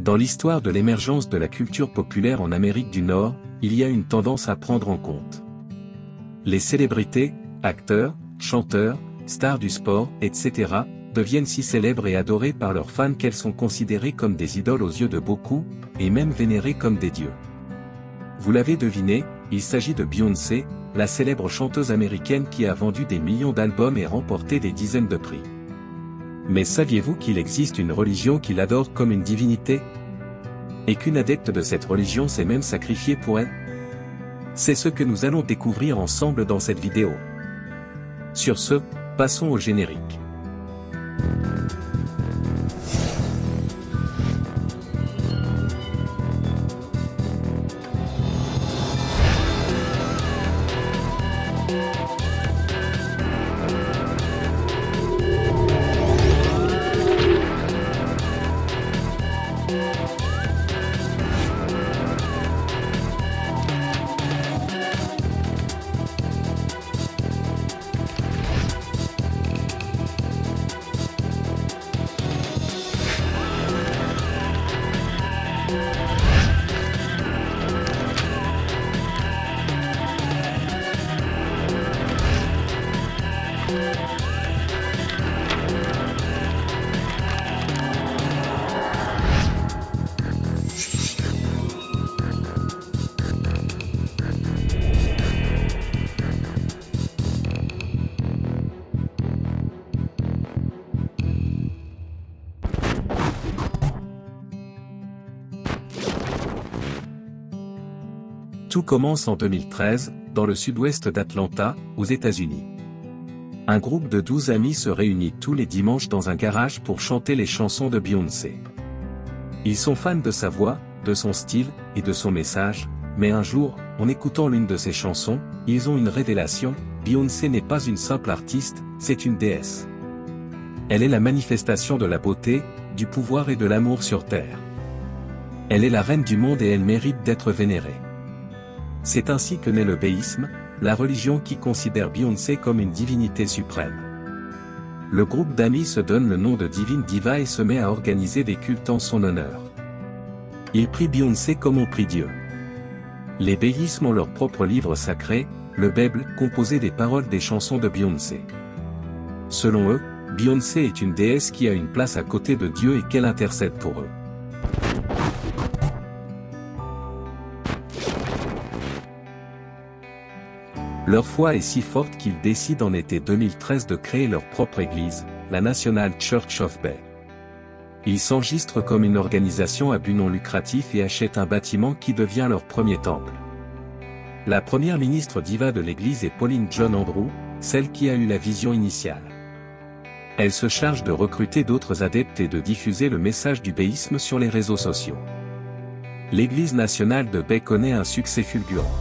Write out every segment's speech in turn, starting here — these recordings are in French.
Dans l'histoire de l'émergence de la culture populaire en Amérique du Nord, il y a une tendance à prendre en compte. Les célébrités, acteurs, chanteurs, stars du sport, etc., deviennent si célèbres et adorées par leurs fans qu'elles sont considérées comme des idoles aux yeux de beaucoup, et même vénérées comme des dieux. Vous l'avez deviné, il s'agit de Beyoncé, la célèbre chanteuse américaine qui a vendu des millions d'albums et remporté des dizaines de prix. Mais saviez-vous qu'il existe une religion qui l'adore comme une divinité? Et qu'une adepte de cette religion s'est même sacrifiée pour elle? C'est ce que nous allons découvrir ensemble dans cette vidéo. Sur ce, passons au générique. Tout commence en 2013, dans le sud-ouest d'Atlanta, aux États-Unis. Un groupe de 12 amis se réunit tous les dimanches dans un garage pour chanter les chansons de Beyoncé. Ils sont fans de sa voix, de son style, et de son message, mais un jour, en écoutant l'une de ses chansons, ils ont une révélation, Beyoncé n'est pas une simple artiste, c'est une déesse. Elle est la manifestation de la beauté, du pouvoir et de l'amour sur Terre. Elle est la reine du monde et elle mérite d'être vénérée. C'est ainsi que naît le béisme, la religion qui considère Beyoncé comme une divinité suprême. Le groupe d'amis se donne le nom de Divine Diva et se met à organiser des cultes en son honneur. Ils prient Beyoncé comme on prie Dieu. Les béismes ont leur propre livre sacré, le Bible, composé des paroles des chansons de Beyoncé. Selon eux, Beyoncé est une déesse qui a une place à côté de Dieu et qu'elle intercède pour eux. Leur foi est si forte qu'ils décident en été 2013 de créer leur propre église, la National Church of Bay. Ils s'enregistrent comme une organisation à but non lucratif et achètent un bâtiment qui devient leur premier temple. La première ministre diva de l'église est Pauline John Andrew, celle qui a eu la vision initiale. Elle se charge de recruter d'autres adeptes et de diffuser le message du béisme sur les réseaux sociaux. L'église nationale de Bay connaît un succès fulgurant.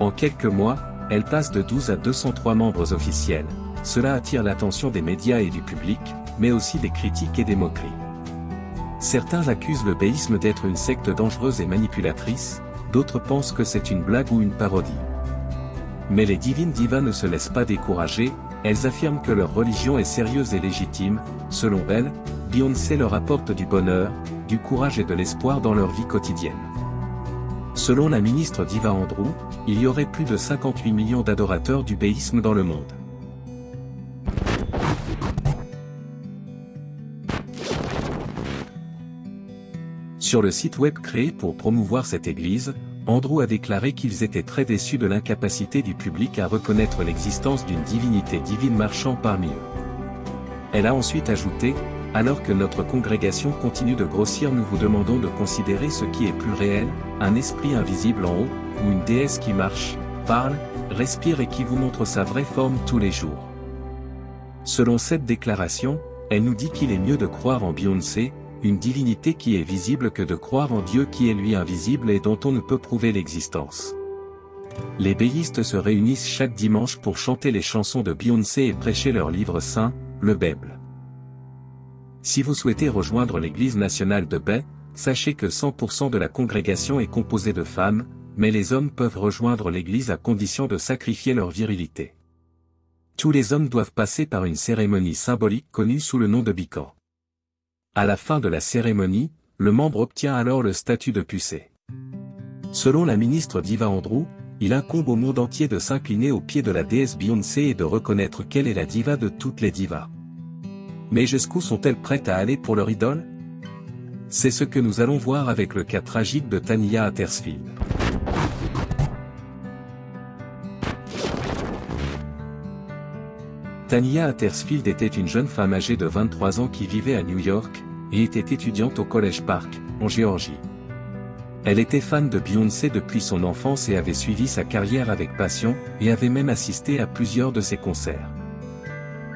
En quelques mois, elle passe de 12 à 203 membres officiels. Cela attire l'attention des médias et du public, mais aussi des critiques et des moqueries. Certains accusent le béisme d'être une secte dangereuse et manipulatrice, d'autres pensent que c'est une blague ou une parodie. Mais les divines divas ne se laissent pas décourager, elles affirment que leur religion est sérieuse et légitime, selon elles, Beyoncé leur apporte du bonheur, du courage et de l'espoir dans leur vie quotidienne. Selon la ministre Diva Andrew, il y aurait plus de 58 millions d'adorateurs du béisme dans le monde. Sur le site web créé pour promouvoir cette église, Andrew a déclaré qu'ils étaient très déçus de l'incapacité du public à reconnaître l'existence d'une divinité divine marchant parmi eux. Elle a ensuite ajouté, alors que notre congrégation continue de grossir nous vous demandons de considérer ce qui est plus réel, un esprit invisible en haut, ou une déesse qui marche, parle, respire et qui vous montre sa vraie forme tous les jours. Selon cette déclaration, elle nous dit qu'il est mieux de croire en Beyoncé, une divinité qui est visible que de croire en Dieu qui est lui invisible et dont on ne peut prouver l'existence. Les béistes se réunissent chaque dimanche pour chanter les chansons de Beyoncé et prêcher leur livre saint, le Bible. Si vous souhaitez rejoindre l'Église nationale de Bay, sachez que 100% de la congrégation est composée de femmes, mais les hommes peuvent rejoindre l'Église à condition de sacrifier leur virilité. Tous les hommes doivent passer par une cérémonie symbolique connue sous le nom de bican. À la fin de la cérémonie, le membre obtient alors le statut de pucé. Selon la ministre Diva Andrew, il incombe au monde entier de s'incliner au pied de la déesse Beyoncé et de reconnaître qu'elle est la diva de toutes les divas. Mais jusqu'où sont-elles prêtes à aller pour leur idole C'est ce que nous allons voir avec le cas tragique de Tania Attersfield. Tania Attersfield était une jeune femme âgée de 23 ans qui vivait à New York, et était étudiante au College Park, en Géorgie. Elle était fan de Beyoncé depuis son enfance et avait suivi sa carrière avec passion, et avait même assisté à plusieurs de ses concerts.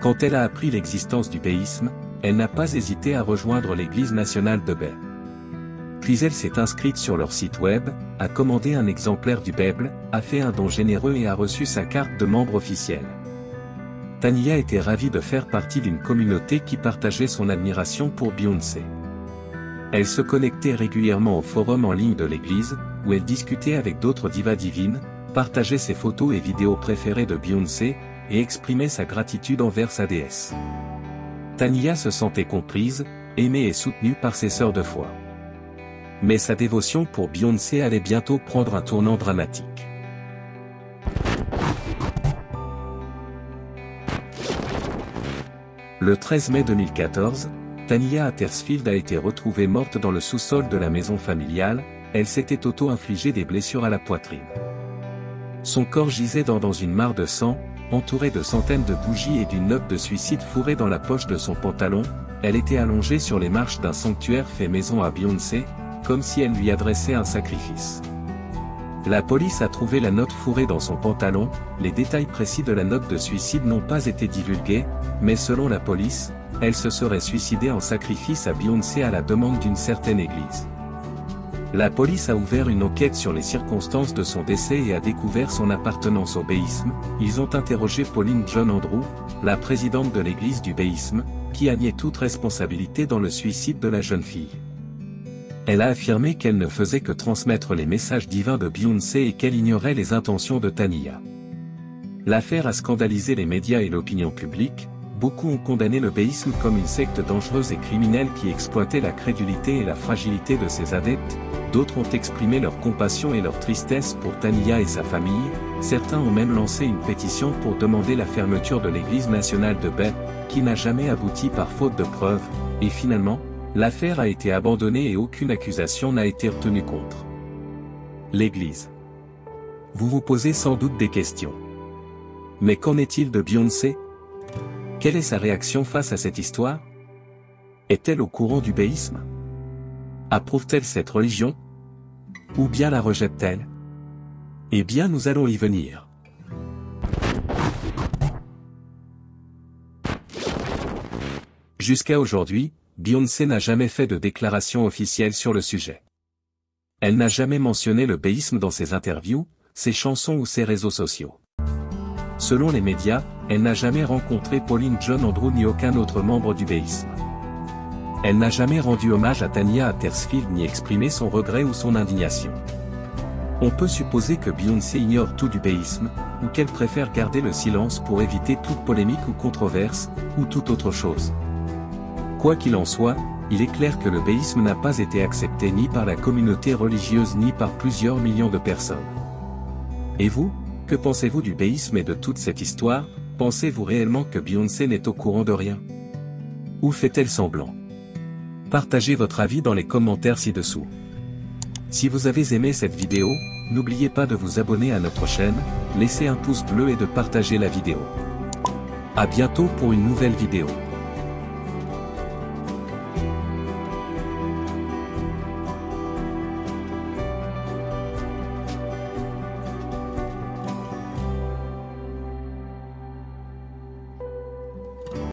Quand elle a appris l'existence du béisme, elle n'a pas hésité à rejoindre l'église nationale de Bay. Puis s'est inscrite sur leur site web, a commandé un exemplaire du Bible, a fait un don généreux et a reçu sa carte de membre officiel. Tania était ravie de faire partie d'une communauté qui partageait son admiration pour Beyoncé. Elle se connectait régulièrement au forum en ligne de l'église, où elle discutait avec d'autres divas divines, partageait ses photos et vidéos préférées de Beyoncé, et exprimait sa gratitude envers sa déesse. Tania se sentait comprise, aimée et soutenue par ses sœurs de foi. Mais sa dévotion pour Beyoncé allait bientôt prendre un tournant dramatique. Le 13 mai 2014, Tania Attersfield a été retrouvée morte dans le sous-sol de la maison familiale, elle s'était auto-infligé des blessures à la poitrine. Son corps gisait dans, dans une mare de sang, entourée de centaines de bougies et d'une note de suicide fourrée dans la poche de son pantalon, elle était allongée sur les marches d'un sanctuaire fait maison à Beyoncé, comme si elle lui adressait un sacrifice. La police a trouvé la note fourrée dans son pantalon, les détails précis de la note de suicide n'ont pas été divulgués, mais selon la police, elle se serait suicidée en sacrifice à Beyoncé à la demande d'une certaine église. La police a ouvert une enquête sur les circonstances de son décès et a découvert son appartenance au béisme. Ils ont interrogé Pauline John Andrew, la présidente de l'église du béisme, qui a nié toute responsabilité dans le suicide de la jeune fille. Elle a affirmé qu'elle ne faisait que transmettre les messages divins de Beyoncé et qu'elle ignorait les intentions de Tania. L'affaire a scandalisé les médias et l'opinion publique, beaucoup ont condamné le béisme comme une secte dangereuse et criminelle qui exploitait la crédulité et la fragilité de ses adeptes, d'autres ont exprimé leur compassion et leur tristesse pour Tania et sa famille, certains ont même lancé une pétition pour demander la fermeture de l'église nationale de Bay, qui n'a jamais abouti par faute de preuves, et finalement, l'affaire a été abandonnée et aucune accusation n'a été retenue contre. L'église. Vous vous posez sans doute des questions. Mais qu'en est-il de Beyoncé? Quelle est sa réaction face à cette histoire? Est-elle au courant du béisme? Approuve-t-elle cette religion? Ou bien la rejette-t-elle? Eh bien nous allons y venir. Jusqu'à aujourd'hui, Beyoncé n'a jamais fait de déclaration officielle sur le sujet. Elle n'a jamais mentionné le béisme dans ses interviews, ses chansons ou ses réseaux sociaux. Selon les médias, elle n'a jamais rencontré Pauline John Andrew ni aucun autre membre du béisme. Elle n'a jamais rendu hommage à Tania Attersfield ni exprimé son regret ou son indignation. On peut supposer que Beyoncé ignore tout du béisme, ou qu'elle préfère garder le silence pour éviter toute polémique ou controverse, ou toute autre chose. Quoi qu'il en soit, il est clair que le béisme n'a pas été accepté ni par la communauté religieuse ni par plusieurs millions de personnes. Et vous que pensez-vous du béisme et de toute cette histoire? Pensez-vous réellement que Beyoncé n'est au courant de rien? Ou fait-elle semblant? Partagez votre avis dans les commentaires ci-dessous. Si vous avez aimé cette vidéo, n'oubliez pas de vous abonner à notre chaîne, laisser un pouce bleu et de partager la vidéo. A bientôt pour une nouvelle vidéo.